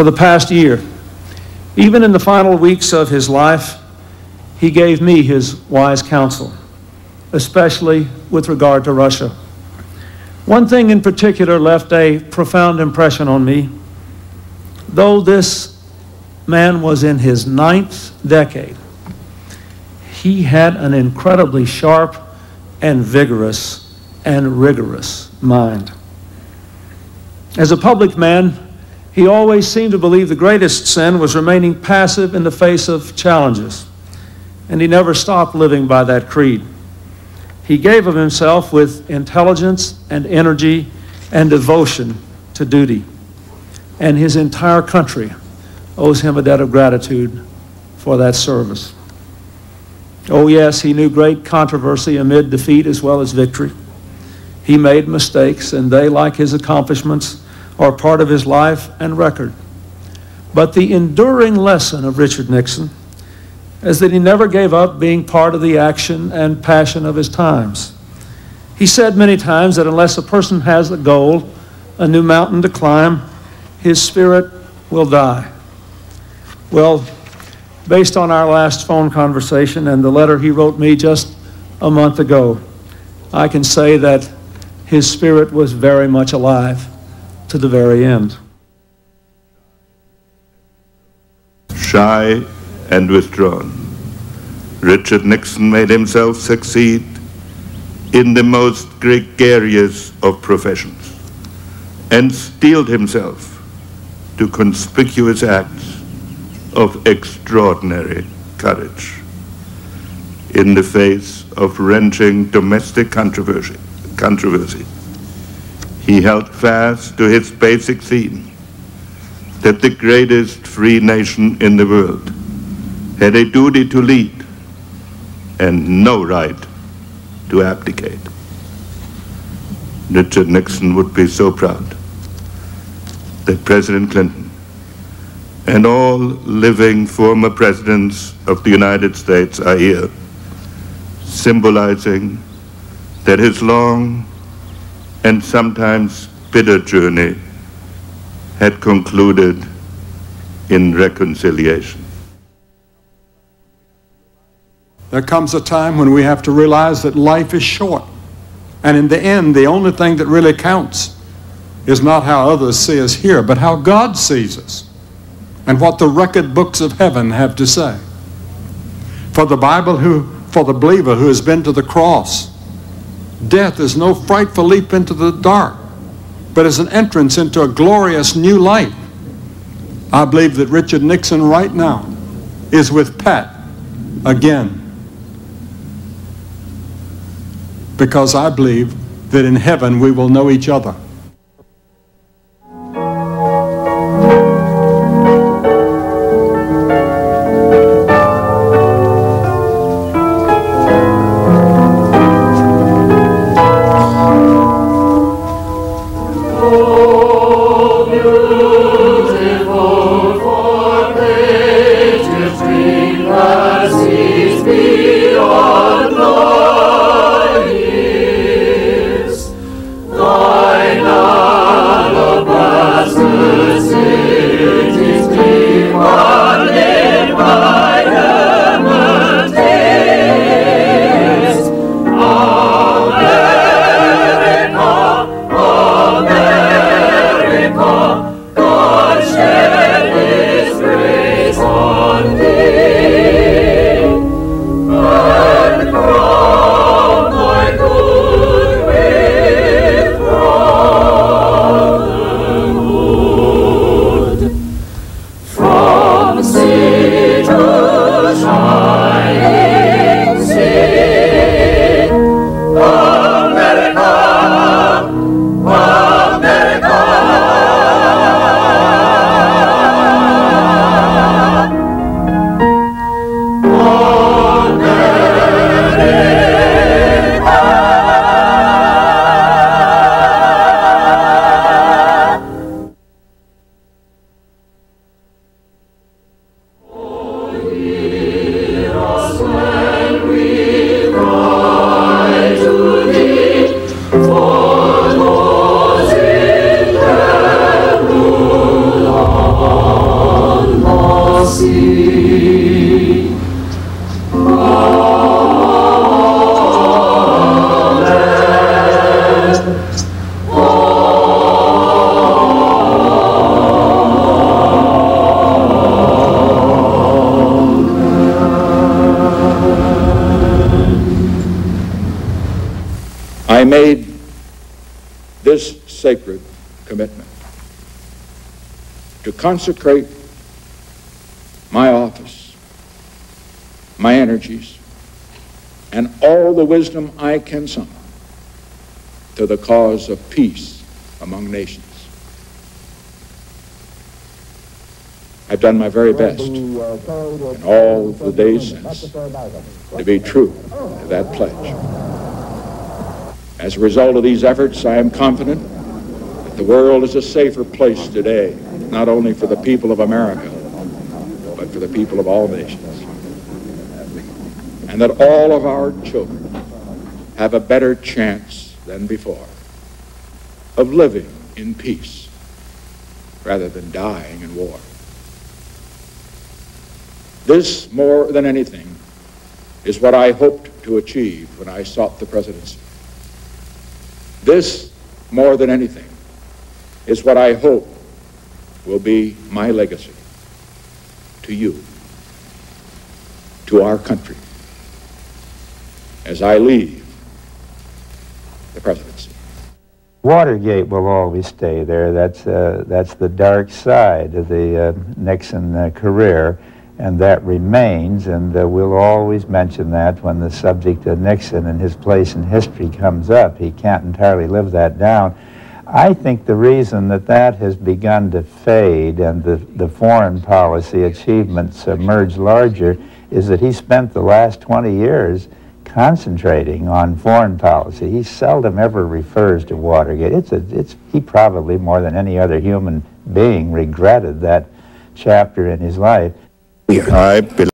for the past year. Even in the final weeks of his life, he gave me his wise counsel, especially with regard to Russia. One thing in particular left a profound impression on me. Though this man was in his ninth decade, he had an incredibly sharp and vigorous and rigorous mind. As a public man, he always seemed to believe the greatest sin was remaining passive in the face of challenges, and he never stopped living by that creed. He gave of himself with intelligence and energy and devotion to duty, and his entire country owes him a debt of gratitude for that service. Oh, yes, he knew great controversy amid defeat as well as victory. He made mistakes, and they, like his accomplishments, are part of his life and record. But the enduring lesson of Richard Nixon is that he never gave up being part of the action and passion of his times. He said many times that unless a person has a goal, a new mountain to climb, his spirit will die. Well, based on our last phone conversation and the letter he wrote me just a month ago, I can say that his spirit was very much alive to the very end. Shy and withdrawn, Richard Nixon made himself succeed in the most gregarious of professions and steeled himself to conspicuous acts of extraordinary courage in the face of wrenching domestic controversy. controversy he held fast to his basic theme that the greatest free nation in the world had a duty to lead and no right to abdicate. Richard Nixon would be so proud that President Clinton and all living former presidents of the United States are here, symbolizing that his long and sometimes bitter journey had concluded in reconciliation. There comes a time when we have to realize that life is short. And in the end, the only thing that really counts is not how others see us here, but how God sees us and what the record books of heaven have to say. For the Bible, who, for the believer who has been to the cross, Death is no frightful leap into the dark, but is an entrance into a glorious new life. I believe that Richard Nixon right now is with Pat again. Because I believe that in heaven we will know each other. I made this sacred commitment to consecrate energies, and all the wisdom I can summon to the cause of peace among nations. I've done my very best in all the days since to be true to that pledge. As a result of these efforts, I am confident that the world is a safer place today, not only for the people of America, but for the people of all nations. And that all of our children have a better chance than before of living in peace rather than dying in war. This, more than anything, is what I hoped to achieve when I sought the presidency. This, more than anything, is what I hope will be my legacy to you, to our country, as I leave the presidency. Watergate will always stay there. That's, uh, that's the dark side of the uh, Nixon uh, career, and that remains, and uh, we'll always mention that when the subject of Nixon and his place in history comes up. He can't entirely live that down. I think the reason that that has begun to fade and the, the foreign policy achievements emerge larger is that he spent the last 20 years concentrating on foreign policy. He seldom ever refers to Watergate. It's a, it's, he probably, more than any other human being, regretted that chapter in his life. I